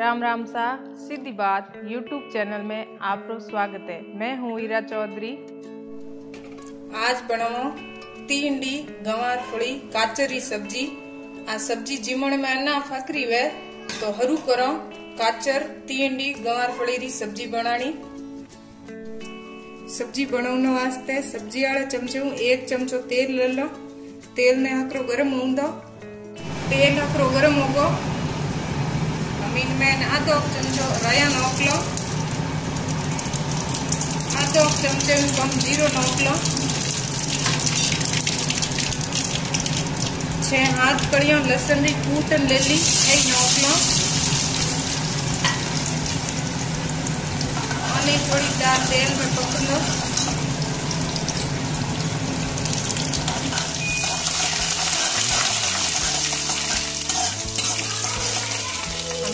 राम राम सा, सीधी बात YouTube channel में आपको स्वागत है। मैं हूँ ईरा चौधरी। आज बनाओ तीन डी गंवार फड़ी काचरी सब्ज़ी। आ सब्ज़ी जिमण में ना फकरी वे तो हरू करो, काचर तीन डी गंवार फड़ी री सब्ज़ी बनानी सब्ज़ी बनाने वास्ते सब्ज़ी वाले चमचे एक चमचो तेल ले लो। तेल ने हकरो गरम होंदो तेल हकरो गरम होगो। મીનમેન આધો ચમચો રયાનો ઓકલો. આધો ચમચો કમ જીરોનો ઓકલો. છે હાથ કળિયો, લસણની કૂટ લેલી. એનો ઓકલો. અને થોડી દાળ, તેલ મેં પકડો.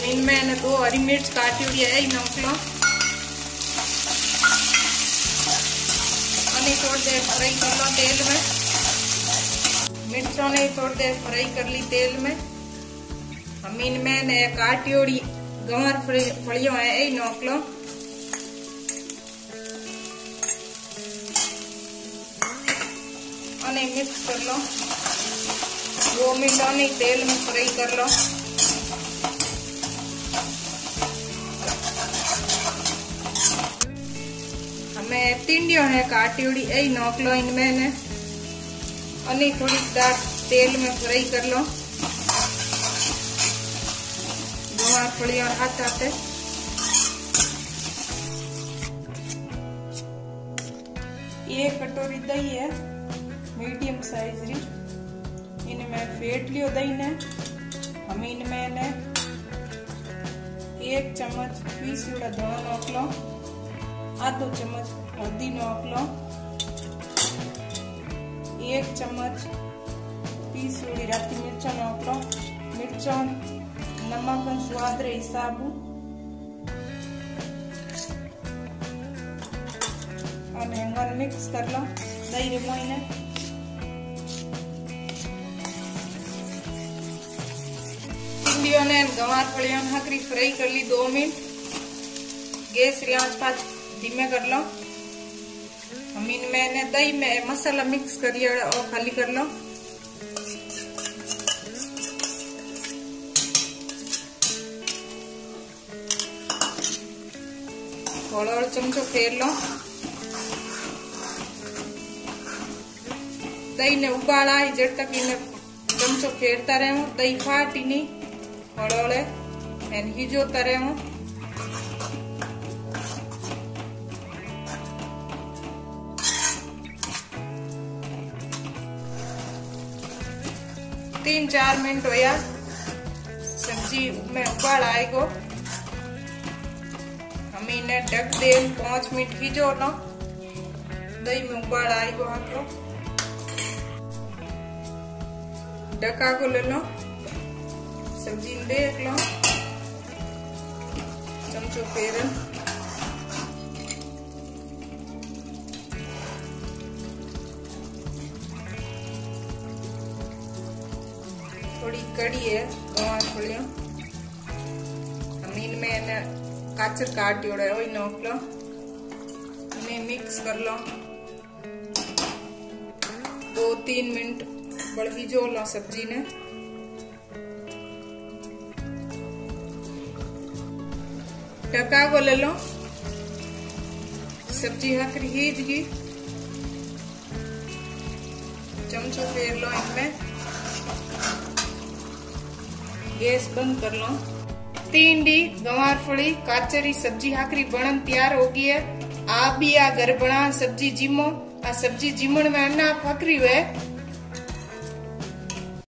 इनमें दो तो हरी ಇನ್ಮೇನದು ಅರಿ ಮಿರ್ಚ್ ಕಾಟಿ ಹೊಡಿಯ ಇನ್ನೊಂಕ್ಲು उन्हें थोड़ी देर फ्राई कर लो तेल में। मिर्चों ने थोड़ी देर फ्राई कर ली तेल में। हम इनमें ने काटियोड़ी गंवर फलियों है ये नोक लो उन्हें मिक्स कर लो। दो मिनट ने तेल में फ्राई कर लो। उड़ी यही नोक लो इनमें ने अनि थोड़ी दाल तेल में फ्राई कर लो गंवार फलियाँ हाथ आते ये कटोरी दही है मीडियम साइज़ री इनमें फेट लियो दही ने हम इनमें ने एक चम्मच पीस धोना नोक लो आध चम्मच हल्दी नाप लो। एक चम्मच पीस हुई राती मिर्चा नाप लो। मिर्चा नमक स्वाद रे हिसाब। और मिक्स कर लो। दही रिमोई ने ने गवार फ्राई कर ली दो मिनट। गैस रियाज पाँच धीमे कर लो। हम इनमें ने दही में मसाला मिक्स करिए और खाली कर लो। थोड़ा और चमचो फेर लो। दही ने उबाला जब तक इन्हें चमचो फेरता रहे, दही फाटी नहीं हड़ोड़े एन हिजोता रहूँ। तीन चार मिनट होया सब्ज़ी में उबाल आएगो। हम इन्हें ढक दे पाँच मिनट हीजो लो दही में उबाल आएगो आपको ढका को ले लो। सब्ज़ी देख लो। चमचो फेर थोड़ी कड़ी है गवा फलियों हम इनमें काचर काट जोड़ा है नोक लो। इन्हें मिक्स कर लो। दो तीन मिनट बड़की जो लो सब्ज़ी ने। ढका को ले लो। सब्ज़ी हक हीज की चमचो फेर लो इनमें। गैस बंद कर लो तीन डी गंवार फड़ी काचरी सब्ज़ी हाकरी बनन तैयार हो गई है आप भी आ घर बना सब्ज़ी जिमो आ सब्ज़ी जिमण में ना फकरी हुए